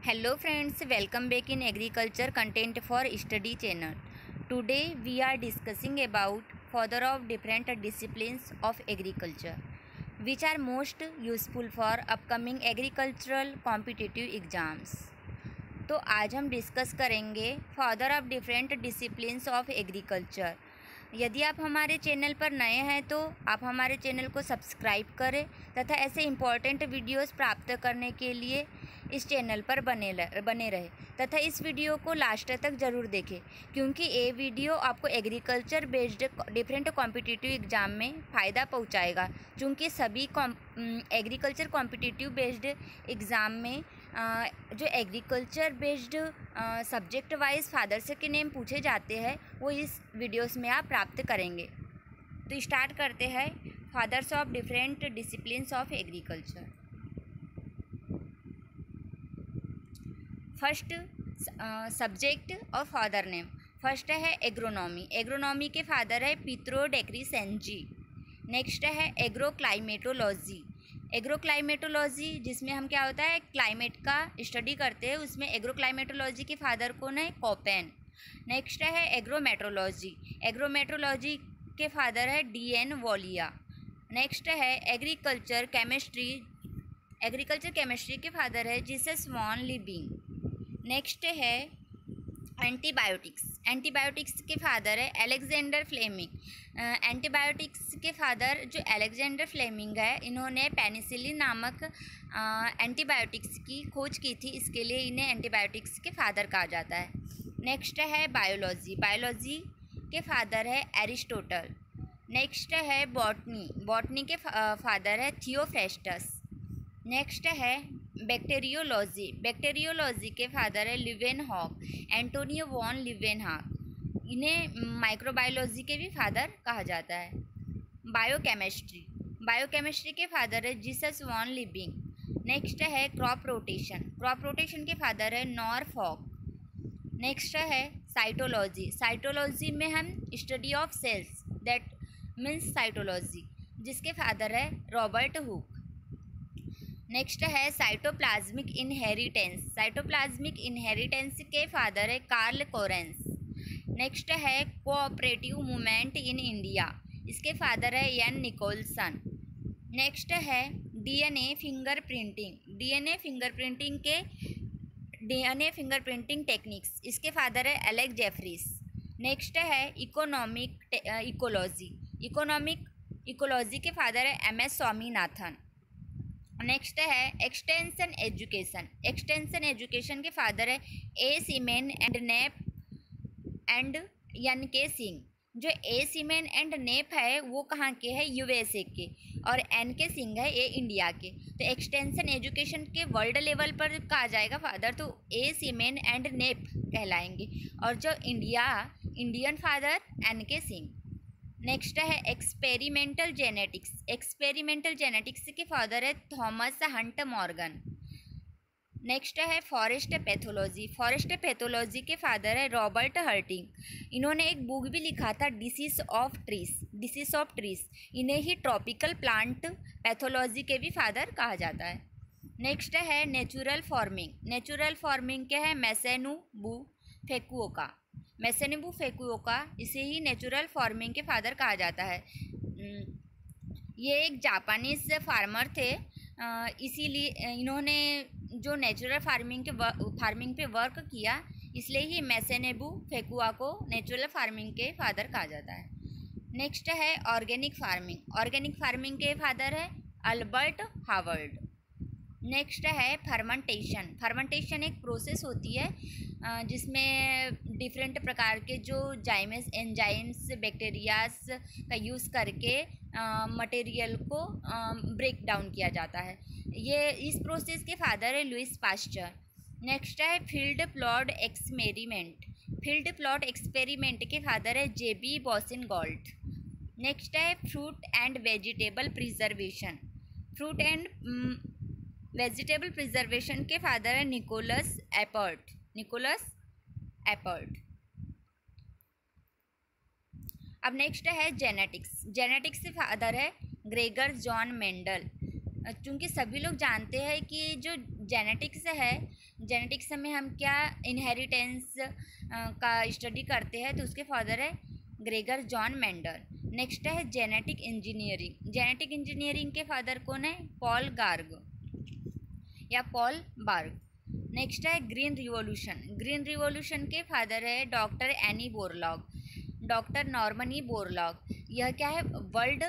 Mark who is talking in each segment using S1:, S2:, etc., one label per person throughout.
S1: Hello friends welcome back in agriculture content for study channel today we are discussing about father of different discipline of agriculture which are most useful for upcoming agricultural competitive exams तो आज हम discuss करेंगे father of different discipline of agriculture यदि आप हमारे channel पर नए हैं तो आप हमारे चैनल को सब्सक्राइब करें तथा ऐसे इंपॉर्टेंट वीडियोस प्राप्त करने के लिए इस चैनल पर बने बने रहे तथा इस वीडियो को लास्ट तक ज़रूर देखें, क्योंकि ये वीडियो आपको agriculture based different competitive exam में फ़ायदा पहुंचाएगा क्योंकि सभी एग्रीकल्चर कॉम्पिटिटिव बेस्ड एग्ज़ाम में जो agriculture based subject wise fathers के नेम पूछे जाते हैं, वो इस वीडियोस में आप प्राप्त करेंगे। तो स्टार्ट करते हैं fathers of different disciplines of agriculture first subject और फादर नेम फ़र्स्ट है एग्रोनॉमी एग्रोनॉमी के फादर है पित्रो डेक्री सेंजी नेक्स्ट है एग्रो क्लाइमेटोलॉजी एग्रो क्लाइमेटोलॉजी जिसमें हम क्या होता है, क्लाइमेट का स्टडी करते हैं, उसमें एग्रो क्लाइमेटोलॉजी के फादर कौन है? कोपेन। नेक्स्ट है एग्रोमेट्रोलॉजी। एग्रोमेट्रोलॉजी के फादर है डी एन वॉलिया। नेक्स्ट है एग्रीकल्चर केमिस्ट्री। एग्रीकल्चर केमिस्ट्री के फादर है जिसस वॉन लिबिंग। नेक्स्ट है एंटीबायोटिक्स। एंटीबायोटिक्स के फादर है अलेक्जेंडर फ्लेमिंग। एंटीबायोटिक्स के फादर जो अलेक्जेंडर फ्लेमिंग है, इन्होंने पेनिसिलिन नामक एंटीबायोटिक्स की खोज की थी, इसके लिए इन्हें एंटीबायोटिक्स के फादर कहा जाता है। नेक्स्ट है बायोलॉजी। बायोलॉजी के फादर है एरिस्टोटल। नेक्स्ट है बॉटनी। बॉटनी के फादर है थियोफ्रेस्टस। नेक्स्ट है बैक्टीरियोलॉजी, बैक्टेरियोलॉजी के फादर है Leeuwenhoek, Antonio von Leeuwenhoek. इन्हें माइक्रोबायोलॉजी के भी फादर कहा जाता है। बायोकेमिस्ट्री बायोकेमिस्ट्री के फादर है जीसस वॉन लिबिंग नेक्स्ट है क्रॉप रोटेशन क्रॉप रोटेशन के फादर है नॉर्फ हॉक। नेक्स्ट है साइटोलॉजी साइटोलॉजी में हम study of cells that means cytology जिसके फादर है रॉबर्ट हुक। नेक्स्ट है साइटोप्लाज्मिक इनहेरिटेंस साइटोप्लाज्मिक इनहेरिटेंस के फादर है कार्ल कोरेंस नेक्स्ट है कोऑपरेटिव मूवमेंट इन इंडिया इसके फादर है एन निकोलसन नेक्स्ट है DNA finger printing DNA finger printing के डीएनए फिंगर प्रिंटिंग टेक्निक्स इसके फादर है एलेक्स जेफरीस नेक्स्ट है इकोनॉमिक इकोलॉजी इकोनॉमिक इकोलॉजी के फादर है एम एस स्वामीनाथन नेक्स्ट है एक्सटेंशन एजुकेशन एक्सटेंशन एजुकेशन के फादर है A Seaman and Knapp and N K Singh जो ए सीमेन एंड नेप है, वो कहाँ के है? यूएसए के. और एन के सिंह है, ये इंडिया के. तो एक्सटेंशन एजुकेशन के वर्ल्ड लेवल पर कहा जाएगा फादर तो ए सीमेन एंड नेप कहलाएँगे. और जो India Indian father N K Singh next है एक्सपेरिमेंटल जेनेटिक्स एक्सपेरिमेंटल जेनेटिक्स के फादर है थॉमस हंट मॉर्गन नेक्स्ट है फॉरेस्ट पैथोलॉजी फॉरेस्ट पैथोलॉजी के फादर है रॉबर्ट हर्टिंग इन्होंने एक बुक भी लिखा था diseases of trees diseases of trees इन्हें ही ट्रॉपिकल प्लांट पैथोलॉजी के भी फादर कहा जाता है. नेक्स्ट है नेचुरल फ़ार्मिंग नेचुरल फ़ार्मिंग के है? मैसेनू बू फेकुओका मैसेनिबू फेकुओका इसे ही नेचुरल फ़ार्मिंग के फादर कहा जाता है। ये एक जापानीज फार्मर थे। इसीलिए इन्होंने जो नेचुरल फ़ार्मिंग के फ़ार्मिंग पे वर्क किया, इसलिए ही मैसेनेबू फेकुआ को नेचुरल फ़ार्मिंग के फादर कहा जाता है। नेक्स्ट है ऑर्गेनिक फ़ार्मिंग ऑर्गेनिक फ़ार्मिंग के फादर है अल्बर्ट हावर्ड नेक्स्ट है फर्मेंटेशन फर्मेंटेशन एक प्रोसेस होती है जिसमें डिफरेंट प्रकार के जो जाइमस एंजाइम्स बैक्टीरियाज का यूज़ करके मटेरियल को ब्रेक डाउन किया जाता है। ये इस प्रोसेस के फादर है लुइस पास्चर नेक्स्ट है field plot experiment field plot experiment के फादर है J B Boussingault next है fruit and vegetable preservation fruit and vegetable preservation के फादर है निकोलस एपर्ट निकोलस एपर्ट अब नेक्स्ट है जेनेटिक्स जेनेटिक्स से father है ग्रेगर जॉन मेंडल क्योंकि सभी लोग जानते हैं कि जो जेनेटिक्स है जेनेटिक्स में हम क्या इनहेरिटेंस का स्टडी करते हैं तो उसके फादर है ग्रेगर जॉन मेंडल नेक्स्ट है जेनेटिक इंजीनियरिंग जेनेटिक इंजीनियरिंग के फादर कौन है? पॉल गार्ग या पॉल बार्ग नेक्स्ट है ग्रीन रिवॉल्यूशन। ग्रीन रिवॉल्यूशन के फादर है doctor N E Borlaug, doctor Norman E Borlaug. यह क्या है? वर्ल्ड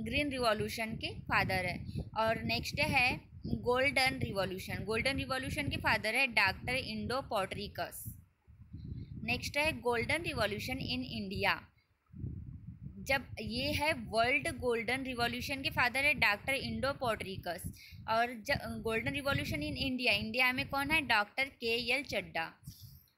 S1: ग्रीन रिवॉल्यूशन के फादर है। और नेक्स्ट है गोल्डन रिवॉल्यूशन। गोल्डन रिवॉल्यूशन के फादर है डॉक्टर इंडो पोट्रिकस। नेक्स्ट है गोल्डन रिवॉल्यूशन इन इंडिया। जब ये है वर्ल्ड गोल्डन रिवॉल्यूशन के फादर है डॉक्टर इंडो पोट्रिकस और golden revolution in India India में कौन है? Doctor K L Chadha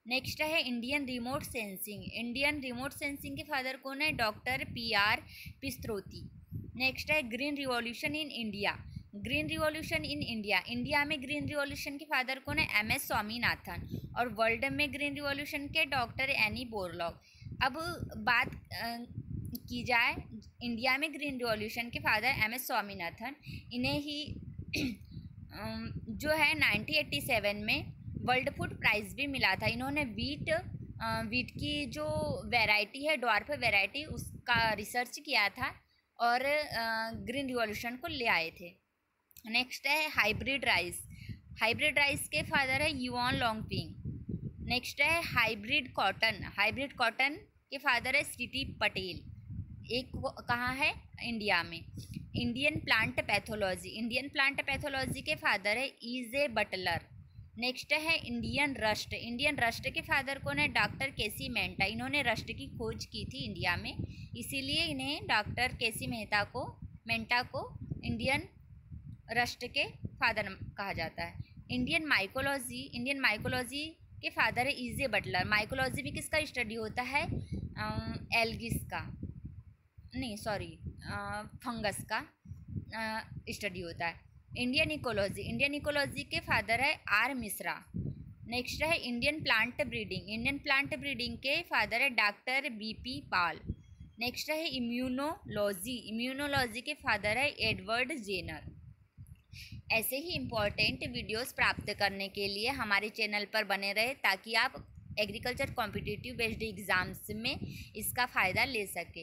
S1: next है Indian remote sensing. Indian remote sensing के फादर कौन है? Doctor P R Pisharoty next है green revolution in India. Green revolution in India. India में green revolution के फादर कौन है? M S Swaminathan. और वर्ल्ड में ग्रीन रिवॉल्यूशन के डॉक्टर एनी बोरलॉग। अब बात की जाए। इंडिया में ग्रीन रिवॉल्यूशन के फादर एम एस स्वामीनाथन, इन्हें ही जो है 1987 में वर्ल्ड फ़ूड प्राइज़ भी मिला था। इन्होंने वीट वीट की जो वैरायटी है डॉर्फ वैरायटी, उसका रिसर्च किया था और ग्रीन रिवॉल्यूशन को ले आए थे। नेक्स्ट है हाइब्रिड राइस। हाइब्रिड राइस के फादर है युवान लॉन्गपिंग नेक्स्ट है हाइब्रिड कॉटन। हाइब्रिड कॉटन के फादर है सिटी पटेल। एक कहाँ है? इंडिया में। Indian plant pathology Indian plant pathology के फादर है ईजे बटलर नेक्स्ट है इंडियन रस्ट इंडियन रस्ट के फादर कौन है? डॉक्टर केसी मेहता इन्होंने रस्ट की खोज की थी इंडिया में। इसीलिए इन्हें डॉक्टर केसी मेहता को मेंटा को इंडियन रस्ट के फादर कहा जाता है। इंडियन माइकोलॉजी इंडियन माइकोलॉजी के फादर है ईजे बटलर माइकोलॉजी में किसका स्टडी होता है? एल्गिस का। नहीं सॉरी फंगस का स्टडी होता है। इंडियन इकोलॉजी इंडियन इकोलॉजी के फादर है आर मिश्रा। नेक्स्ट है Indian plant breeding Indian plant breeding के फादर है doctor B P Pal next है इम्यूनोलॉजी इम्यूनोलॉजी के फादर है एडवर्ड जेनर ऐसे ही इंपॉर्टेंट वीडियोस प्राप्त करने के लिए हमारे चैनल पर बने रहे ताकि आप एग्रीकल्चर कॉम्पिटिटिव बेस्ड एग्ज़ाम्स में इसका फ़ायदा ले सके।